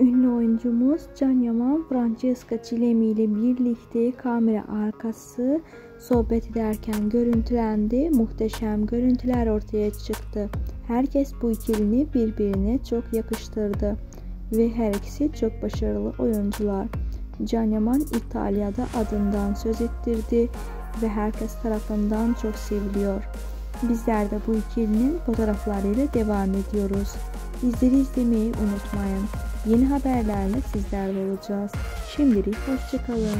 Ünlü oyuncumuz Can Yaman, Francesca Çilemi ile birlikte kamera arkası sohbet ederken görüntülendi. Muhteşem görüntüler ortaya çıktı. Herkes bu ikilini birbirine çok yakıştırdı ve her ikisi çok başarılı oyuncular. Can Yaman İtalya'da adından söz ettirdi ve herkes tarafından çok seviliyor. Bizler de bu ikilinin fotoğraflarıyla devam ediyoruz. Bizleri izlemeyi unutmayın. Yeni haberlerle sizlerle olacağız. Şimdilik hoşçakalın.